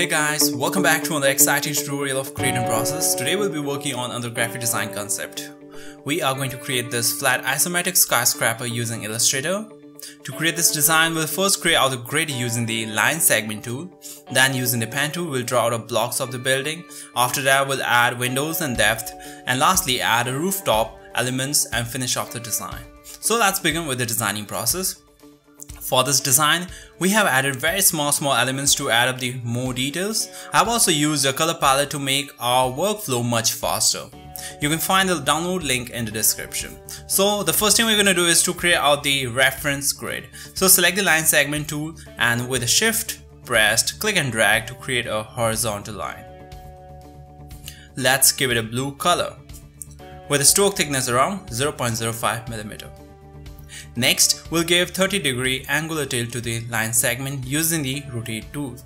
Hey guys, welcome back to another exciting tutorial of Creating Process. Today we'll be working on another graphic design concept. We are going to create this flat isometric skyscraper using Illustrator. To create this design, we'll first create out the grid using the line segment tool. Then using the pen tool, we'll draw out the blocks of the building. After that, we'll add windows and depth. And lastly, add a rooftop, elements and finish off the design. So let's begin with the designing process. For this design, we have added very small small elements to add up the more details. I've also used a color palette to make our workflow much faster. You can find the download link in the description. So the first thing we're going to do is to create out the reference grid. So select the line segment tool and with a shift pressed, click and drag to create a horizontal line. Let's give it a blue color with a stroke thickness around 0.05 millimeter. Next, we'll give 30 degree angular tilt to the line segment using the rotate tool.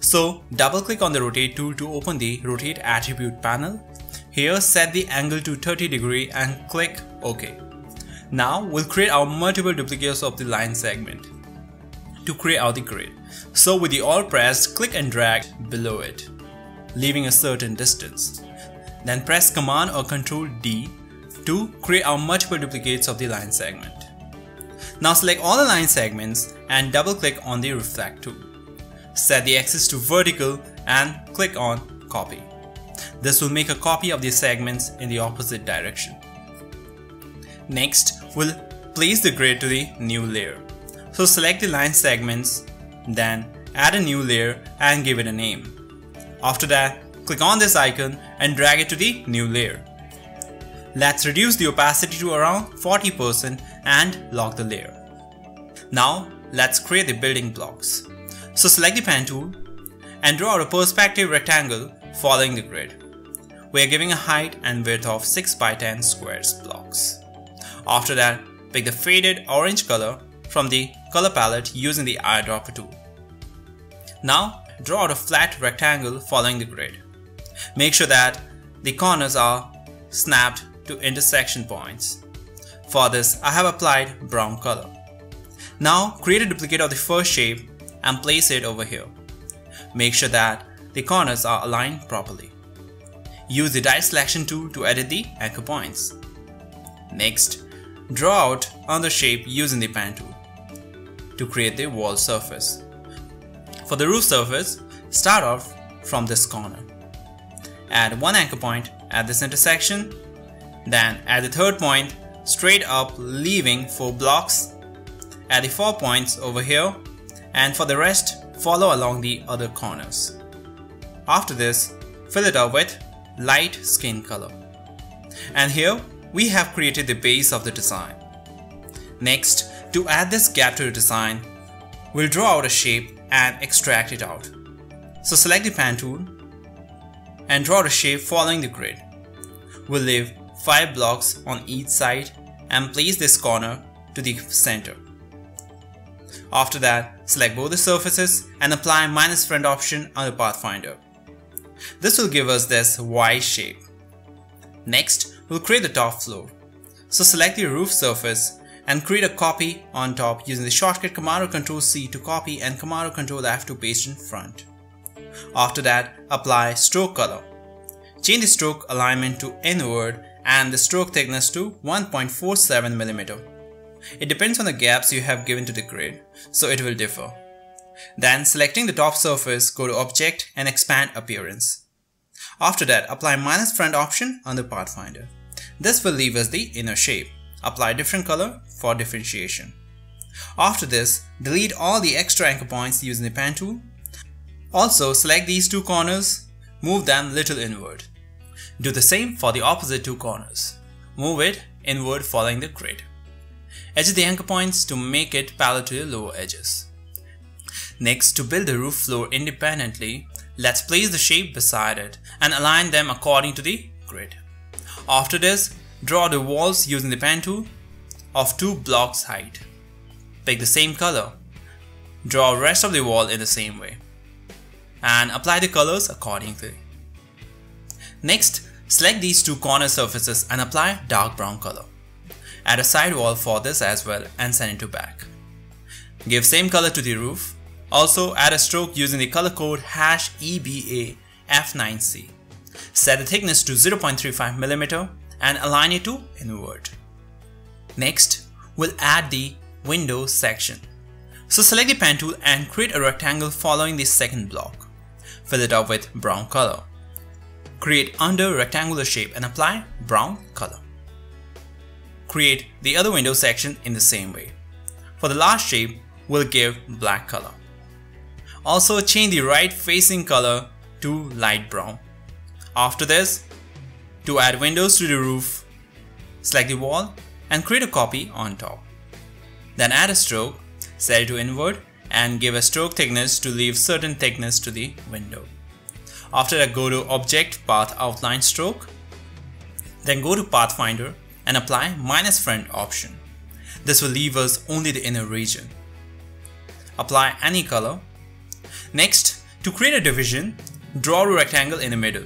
So double click on the rotate tool to open the rotate attribute panel. Here set the angle to 30 degree and click OK. Now we'll create our multiple duplicates of the line segment to create out the grid. So with the alt pressed, click and drag below it, leaving a certain distance. Then press Command or Control D to create our multiple duplicates of the line segment. Now select all the line segments and double click on the reflect tool. Set the axis to vertical and click on copy. This will make a copy of the segments in the opposite direction. Next, we'll place the grid to the new layer. So select the line segments, then add a new layer and give it a name. After that, click on this icon and drag it to the new layer. Let's reduce the opacity to around 40% and lock the layer. Now let's create the building blocks. So select the pen tool and draw out a perspective rectangle following the grid. We are giving a height and width of 6 by 10 squares blocks. After that, pick the faded orange color from the color palette using the eyedropper tool. Now draw out a flat rectangle following the grid. Make sure that the corners are snapped to intersection points. For this, I have applied brown color. Now create a duplicate of the first shape and place it over here. Make sure that the corners are aligned properly. Use the direct selection tool to edit the anchor points. Next, draw out on the shape using the pen tool to create the wall surface. For the roof surface, start off from this corner. Add one anchor point at this intersection then at the third point, straight up leaving 4 blocks. at the 4 points over here and for the rest, follow along the other corners. After this, fill it up with light skin color. And here, we have created the base of the design. Next, to add this gap to the design, we'll draw out a shape and extract it out. So select the pen tool and draw the shape following the grid. We'll leave 5 blocks on each side and place this corner to the center. After that, select both the surfaces and apply minus front option on the Pathfinder. This will give us this Y shape. Next, we'll create the top floor. So select the roof surface and create a copy on top using the shortcut Command or Control C to copy and Command or Control F to paste in front. After that, apply stroke color. Change the stroke alignment to inward and the stroke thickness to 1.47 mm. It depends on the gaps you have given to the grid, so it will differ. Then selecting the top surface, go to Object and expand Appearance. After that, apply minus front option on the Pathfinder. This will leave us the inner shape. Apply different color for differentiation. After this, delete all the extra anchor points using the pen tool. Also, select these two corners, move them little inward. Do the same for the opposite two corners. Move it inward following the grid. Edge the anchor points to make it parallel to the lower edges. Next, to build the roof floor independently, let's place the shape beside it and align them according to the grid. After this, draw the walls using the pen tool of 2 blocks height. Pick the same color. Draw rest of the wall in the same way. And apply the colors accordingly. Next, select these two corner surfaces and apply dark brown color. Add a side wall for this as well and send it to back. Give same color to the roof Also add a stroke using the color code hash EBA F9C. Set the thickness to 0.35mm and align it to inward. Next, we'll add the window section. So select the pen tool and create a rectangle following the second block. Fill it up with brown color. Create under rectangular shape and apply brown color. Create the other window section in the same way. For the last shape, we'll give black color. Also change the right facing color to light brown. After this, to add windows to the roof, select the wall and create a copy on top. Then add a stroke, set it to invert and give a stroke thickness to leave certain thickness to the window. After that go to Object Path Outline Stroke, then go to Pathfinder and apply minus front option. This will leave us only the inner region. Apply any color Next, to create a division, draw a rectangle in the middle.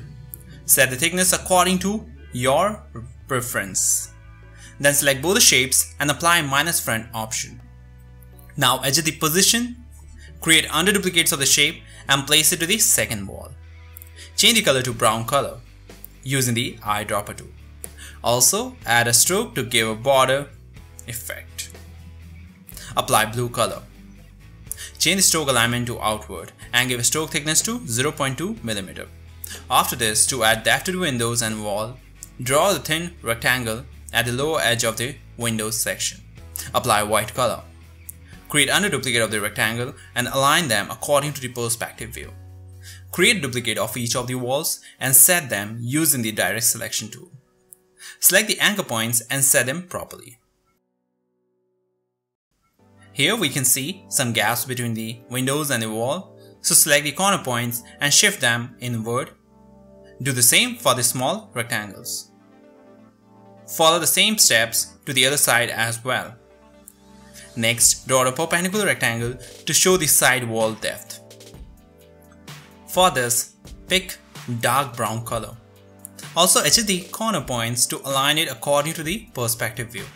Set the thickness according to your preference. Then select both the shapes and apply minus front option. Now adjust the position, create under duplicates of the shape and place it to the second wall. Change the color to brown color using the eyedropper tool. Also add a stroke to give a border effect. Apply blue color. Change the stroke alignment to outward and give a stroke thickness to 0.2 mm. After this, to add depth to the windows and wall, draw the thin rectangle at the lower edge of the windows section. Apply white color. Create under duplicate of the rectangle and align them according to the perspective view. Create duplicate of each of the walls and set them using the direct selection tool. Select the anchor points and set them properly. Here we can see some gaps between the windows and the wall, so select the corner points and shift them inward. Do the same for the small rectangles. Follow the same steps to the other side as well. Next, draw a perpendicular rectangle to show the side wall depth. For this, pick dark brown color. Also adjust the corner points to align it according to the perspective view.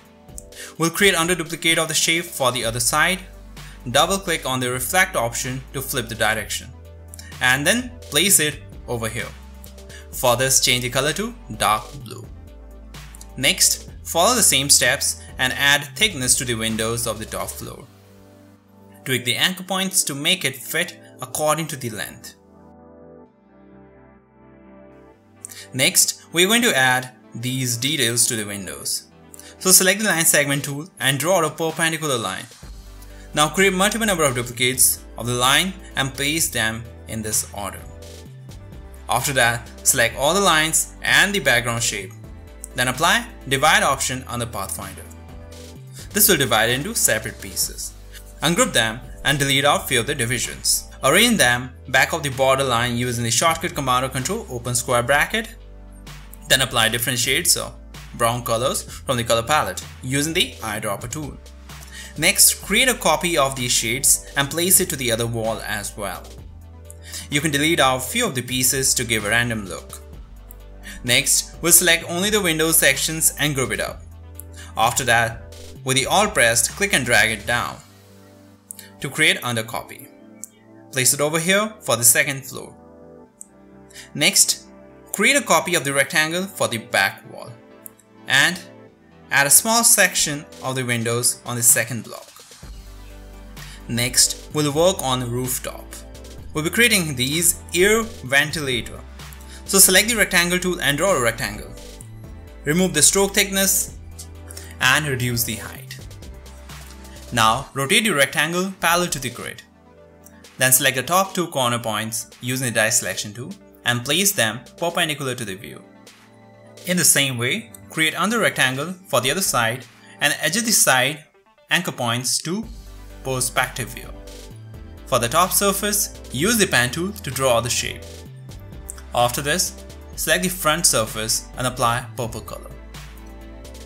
We'll create under duplicate of the shape for the other side. Double click on the reflect option to flip the direction. And then place it over here. For this change the color to dark blue. Next, follow the same steps and add thickness to the windows of the top floor. Tweak the anchor points to make it fit according to the length. Next, we're going to add these details to the windows. So select the line segment tool and draw a perpendicular line. Now create multiple number of duplicates of the line and place them in this order. After that, select all the lines and the background shape. Then apply divide option on the pathfinder. This will divide into separate pieces. Ungroup them and delete out few of the divisions. Arrange them back of the border line using the shortcut command or control open square bracket. Then apply different shades of brown colors from the color palette using the eyedropper tool. Next, create a copy of these shades and place it to the other wall as well. You can delete out few of the pieces to give a random look. Next, we'll select only the window sections and group it up. After that, with the Alt pressed, click and drag it down to create under copy. Place it over here for the second floor. Next, create a copy of the rectangle for the back wall and add a small section of the windows on the second block. Next, we'll work on the rooftop. We'll be creating these air ventilator. So select the rectangle tool and draw a rectangle. Remove the stroke thickness and reduce the height. Now rotate the rectangle parallel to the grid. Then select the top two corner points using the direct selection tool and place them perpendicular to the view. In the same way, create another rectangle for the other side and adjust the side anchor points to perspective view. For the top surface, use the pen tool to draw the shape. After this, select the front surface and apply purple color.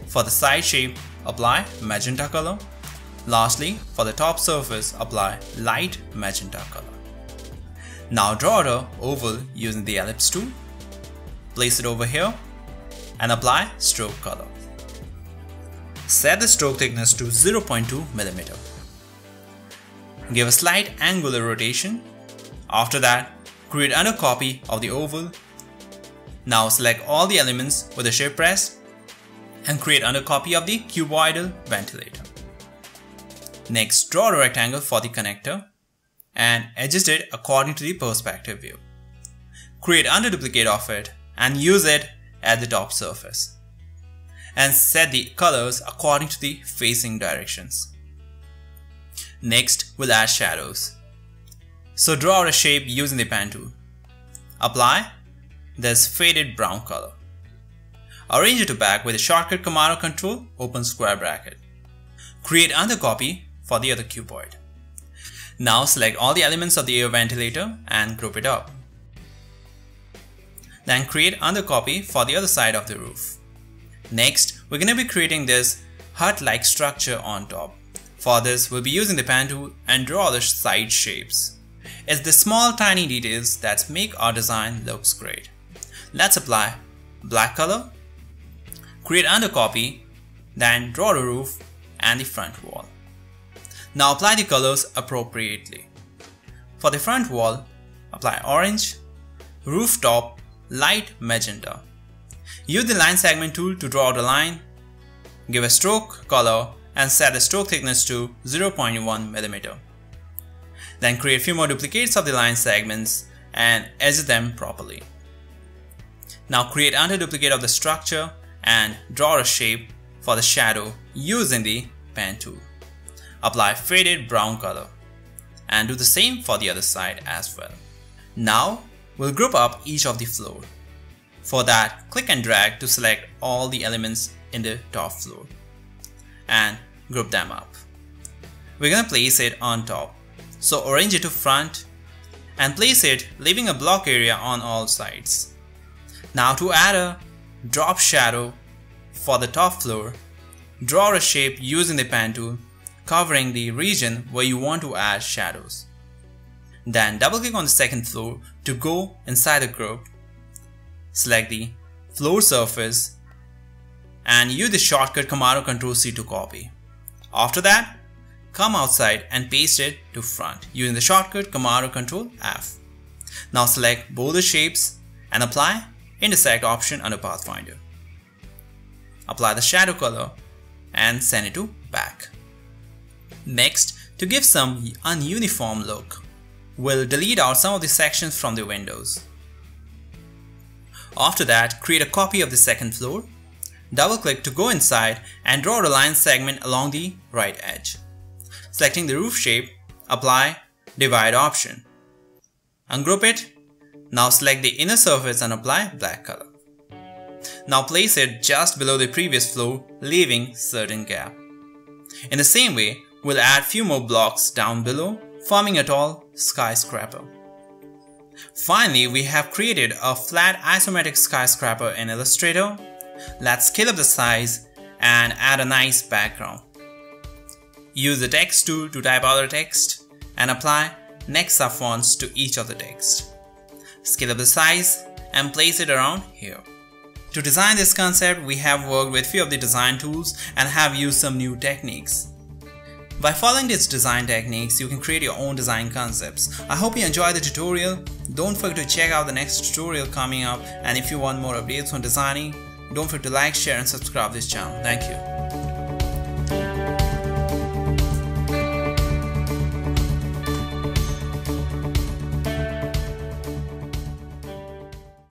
For the side shape, apply magenta color. Lastly, for the top surface, apply light magenta color. Now draw a oval using the ellipse tool. Place it over here and apply stroke color. Set the stroke thickness to 0.2 mm. give a slight angular rotation. After that, create another copy of the oval. Now select all the elements with the shift press and create another copy of the cuboidal ventilator. Next, draw a rectangle for the connector and adjust it according to the perspective view. Create under duplicate of it and use it at the top surface. And set the colors according to the facing directions. Next, we'll add shadows. So draw out a shape using the pen tool. Apply this faded brown color. Arrange it to back with a shortcut Command or Control, open square bracket. Create another copy for the other cuboid. Now select all the elements of the air ventilator and group it up. Then create another copy for the other side of the roof. Next, we're going to be creating this hut-like structure on top. For this, we'll be using the pen tool and draw the side shapes. It's the small tiny details that make our design looks great. Let's apply black color, create another copy, then draw the roof and the front wall. Now apply the colors appropriately. For the front wall, apply orange, rooftop, light magenta. Use the line segment tool to draw a line, give a stroke color and set the stroke thickness to 0.1 mm. Then create few more duplicates of the line segments and edit them properly. Now create another duplicate of the structure and draw a shape for the shadow using the pen tool. Apply faded brown color and do the same for the other side as well. Now we'll group up each of the floor. For that, click and drag to select all the elements in the top floor and group them up. We're gonna place it on top. So arrange it to front and place it leaving a block area on all sides. Now to add a drop shadow for the top floor, draw a shape using the pen tool covering the region where you want to add shadows. Then double click on the second floor to go inside the group. Select the floor surface and use the shortcut Command Control C to copy. After that, come outside and paste it to front using the shortcut Command Control F. Now select both the shapes and apply intersect option under Pathfinder. Apply the shadow color and send it to back. Next, to give some ununiform look, we'll delete out some of the sections from the windows. After that, create a copy of the second floor, double click to go inside and draw a line segment along the right edge. Selecting the roof shape, apply divide option. Ungroup it, now select the inner surface and apply black color. Now place it just below the previous floor, leaving certain gap. In the same way, We'll add a few more blocks down below, forming a tall skyscraper. Finally, we have created a flat isometric skyscraper in Illustrator. Let's scale up the size and add a nice background. Use the text tool to type out the text and apply Nexa fonts to each of the text. Scale up the size and place it around here. To design this concept, we have worked with few of the design tools and have used some new techniques. By following these design techniques, you can create your own design concepts. I hope you enjoyed the tutorial. Don't forget to check out the next tutorial coming up and if you want more updates on designing, don't forget to like, share and subscribe this channel. Thank you.